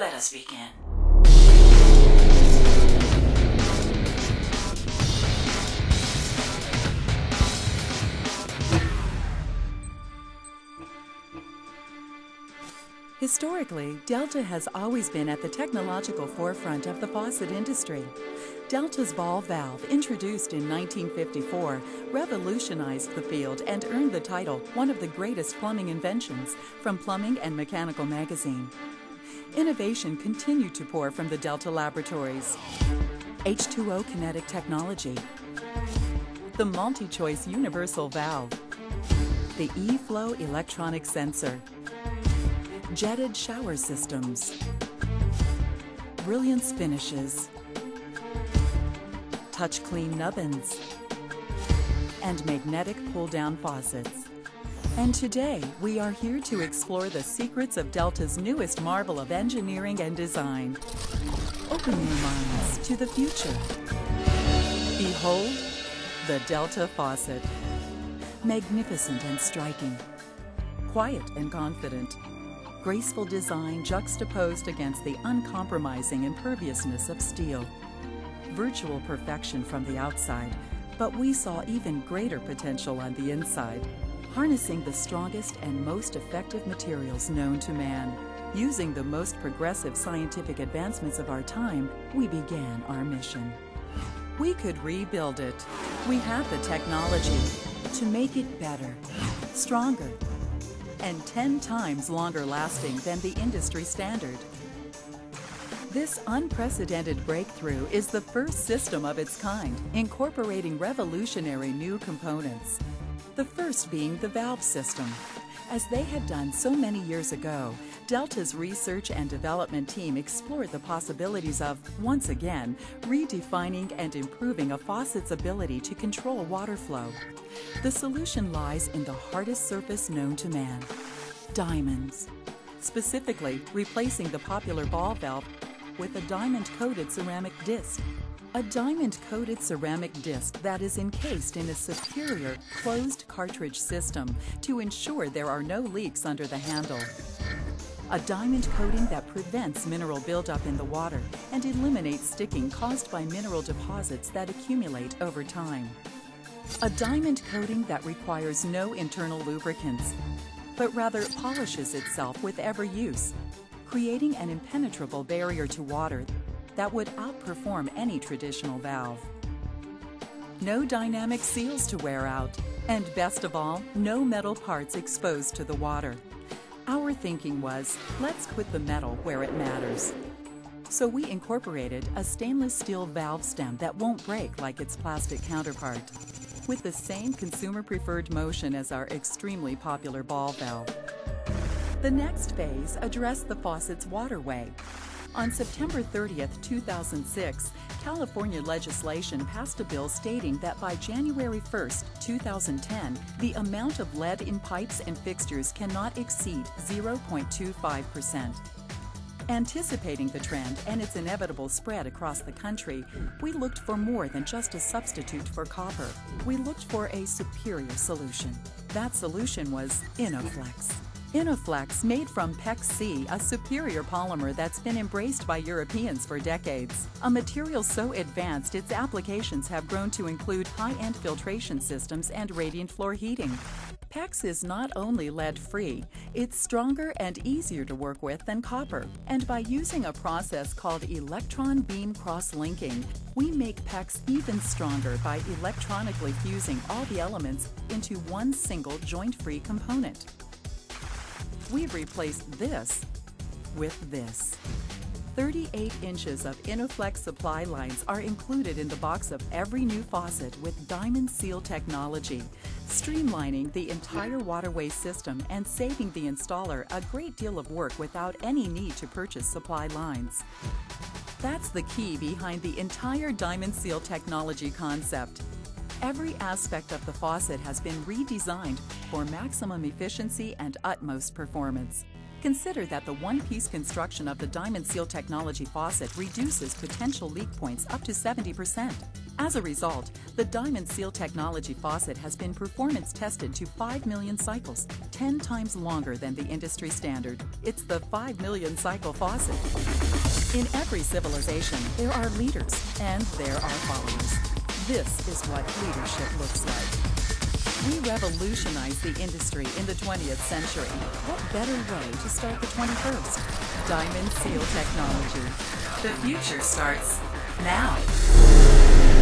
Let us begin. Historically, Delta has always been at the technological forefront of the faucet industry. Delta's ball valve, introduced in 1954, revolutionized the field and earned the title one of the greatest plumbing inventions from Plumbing and Mechanical magazine. Innovation continued to pour from the Delta laboratories. H2O kinetic technology, the multi-choice universal valve, the E-Flow electronic sensor, jetted shower systems, brilliance finishes, touch clean nubbins, and magnetic pull down faucets. And today, we are here to explore the secrets of Delta's newest marvel of engineering and design. Open your minds to the future. Behold the Delta faucet. Magnificent and striking, quiet and confident, graceful design juxtaposed against the uncompromising imperviousness of steel. Virtual perfection from the outside, but we saw even greater potential on the inside, harnessing the strongest and most effective materials known to man. Using the most progressive scientific advancements of our time, we began our mission. We could rebuild it. We have the technology to make it better, stronger, and 10 times longer lasting than the industry standard. This unprecedented breakthrough is the first system of its kind, incorporating revolutionary new components. The first being the valve system. As they had done so many years ago, Delta's research and development team explored the possibilities of, once again, redefining and improving a faucet's ability to control water flow. The solution lies in the hardest surface known to man diamonds. Specifically, replacing the popular ball valve with a diamond coated ceramic disc. A diamond coated ceramic disc that is encased in a superior closed cartridge system to ensure there are no leaks under the handle. A diamond coating that prevents mineral buildup in the water and eliminates sticking caused by mineral deposits that accumulate over time. A diamond coating that requires no internal lubricants, but rather polishes itself with every use, creating an impenetrable barrier to water that would outperform any traditional valve. No dynamic seals to wear out, and best of all, no metal parts exposed to the water. Our thinking was, let's put the metal where it matters. So we incorporated a stainless steel valve stem that won't break like its plastic counterpart, with the same consumer preferred motion as our extremely popular ball valve. The next phase addressed the faucet's waterway. On September 30th, 2006, California legislation passed a bill stating that by January 1st, 2010, the amount of lead in pipes and fixtures cannot exceed 0.25%. Anticipating the trend and its inevitable spread across the country, we looked for more than just a substitute for copper. We looked for a superior solution. That solution was Innoflex. Innoflex, made from PEX-C, a superior polymer that's been embraced by Europeans for decades. A material so advanced its applications have grown to include high-end filtration systems and radiant floor heating. PEX is not only lead-free, it's stronger and easier to work with than copper. And by using a process called electron beam cross-linking, we make PEX even stronger by electronically fusing all the elements into one single joint-free component we've replaced this with this. 38 inches of Innoflex supply lines are included in the box of every new faucet with Diamond Seal technology, streamlining the entire waterway system and saving the installer a great deal of work without any need to purchase supply lines. That's the key behind the entire Diamond Seal technology concept. Every aspect of the faucet has been redesigned for maximum efficiency and utmost performance. Consider that the one-piece construction of the Diamond Seal technology faucet reduces potential leak points up to 70%. As a result, the Diamond Seal technology faucet has been performance tested to 5 million cycles, 10 times longer than the industry standard. It's the 5 million cycle faucet. In every civilization, there are leaders and there are followers. This is what leadership looks like. We revolutionize the industry in the 20th century. What better way to start the 21st? Diamond Seal Technology. The future starts now.